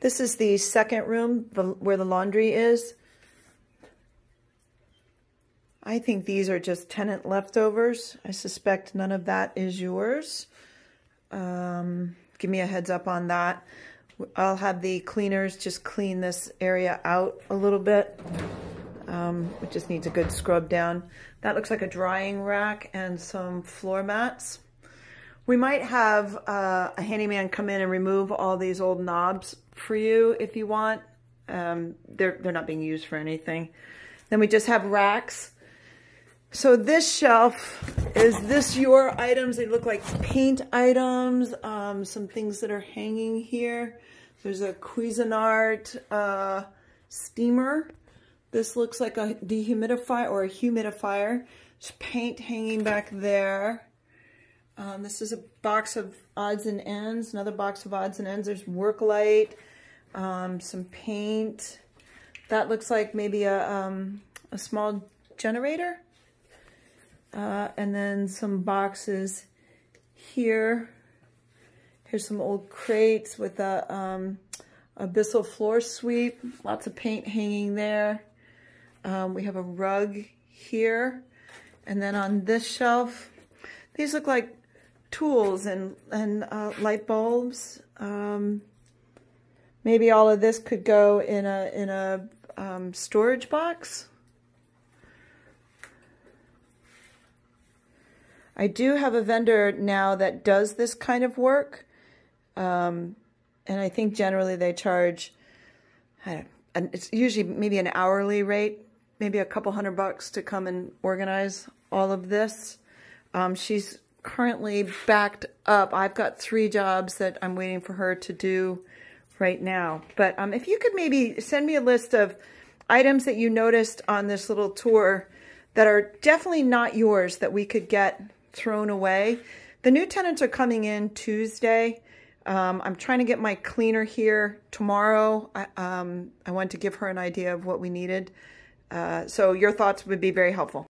This is the second room where the laundry is. I think these are just tenant leftovers. I suspect none of that is yours. Um, give me a heads up on that. I'll have the cleaners just clean this area out a little bit. Um, it just needs a good scrub down. That looks like a drying rack and some floor mats. We might have uh, a handyman come in and remove all these old knobs for you if you want. Um, they're, they're not being used for anything. Then we just have racks. So this shelf, is this your items? They look like paint items, um, some things that are hanging here. There's a Cuisinart uh, steamer. This looks like a dehumidifier or a humidifier. There's paint hanging back there. Um, this is a box of odds and ends, another box of odds and ends. There's work light, um, some paint. That looks like maybe a, um, a small generator. Uh, and then some boxes here. Here's some old crates with a, um, a Bissell floor sweep. Lots of paint hanging there. Um, we have a rug here. And then on this shelf, these look like tools and, and uh, light bulbs. Um, maybe all of this could go in a, in a um, storage box. I do have a vendor now that does this kind of work. Um, and I think generally they charge, it's usually maybe an hourly rate, maybe a couple hundred bucks to come and organize all of this. Um, she's currently backed up. I've got three jobs that I'm waiting for her to do right now. But um, if you could maybe send me a list of items that you noticed on this little tour that are definitely not yours that we could get thrown away. The new tenants are coming in Tuesday. Um, I'm trying to get my cleaner here tomorrow. I, um, I want to give her an idea of what we needed. Uh, so your thoughts would be very helpful.